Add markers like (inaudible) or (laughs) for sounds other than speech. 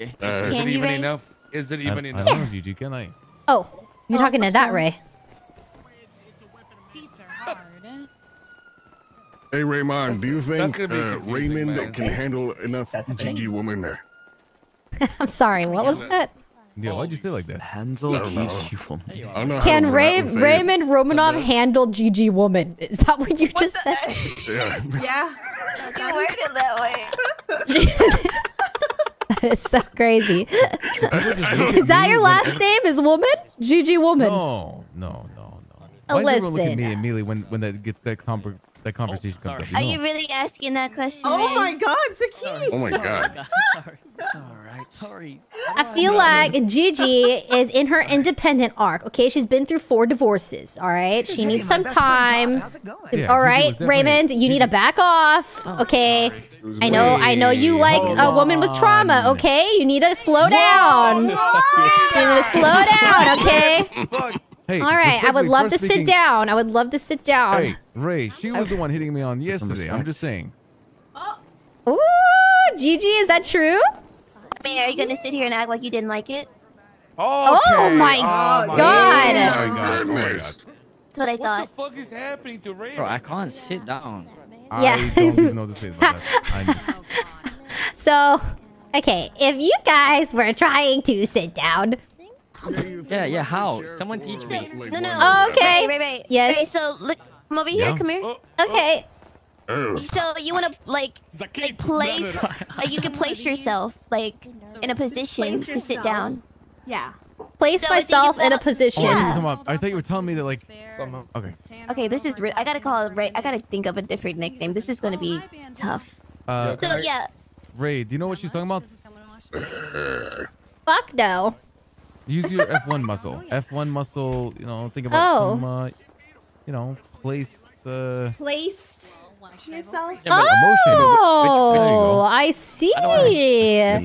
Okay. Uh, Is it even Ray? enough? Is it even I enough? don't know, Gigi. Can I? Oh, you're talking to that Ray. Seats are hard. Hey Raymond, do you think uh, Raymond man. can handle enough That's. Gigi woman there? (laughs) I'm sorry. What was that? Yeah, why'd you say it like that? Hansel I don't. Gigi woman. I how Can Ray. Raymond Romanov handle Gigi woman? Is that what you just said? Yeah. (laughs) Yeah. You worded it that way. (laughs) that is so crazy. (laughs) Is Is that your last name? Is woman? Gigi woman. No, no, no, no. Why does everyone look at Listen. me immediately when when that gets that conver- that conversation comes up? Are know? you really asking that question? Oh Ray? my god, Zaki! Oh my god. sorry. All right. (laughs) Sorry. I feel like Gigi is in her independent arc. Okay, she's been through four divorces. All right, she needs some time. How's it going? Yeah, all Gigi right, Raymond, you need to back off. Okay, I know, I know you like a woman with trauma. Okay, you need to slow down. You need to slow down. Okay. (laughs) Hey, All right, I would love to first sit down. I would love to sit down. Hey, Ray, she was the one hitting me on yesterday. I'm just saying. Oh. Ooh, Gigi, is that true? I mean, are you gonna sit here and act like you didn't like it? Oh Okay. my Oh God. Oh my God. goodness. Oh oh That's what I thought. What the fuck is happening to Ray? Bro, I can't sit down. I Yeah. don't even know what to say about that. I'm (laughs) So, okay, if you guys were trying to sit down, Yeah, yeah, how? Someone teach me. No, no. Oh, okay. Wait, wait, Ray. Yes. Ray, so look, come over here. Yeah? Come here. Oh, okay, Oh. So you wanna like, like place, like you can place yourself like in a position to sit down. Yeah. place So, myself in a want- Oh, I, thought position. were talking about- I thought you were telling me that like. Okay. Okay, this is. I gotta call it Ray. I gotta think of a different nickname. This is gonna be tough. Uh, So yeah, Ray, do you know what she's talking about? Fuck no. Use your F1 muscle. F1 muscle. You know, think about Oh. some. Uh, you know, place. Uh, Placed yourself. Yeah, but emotion. There you Oh. I see. I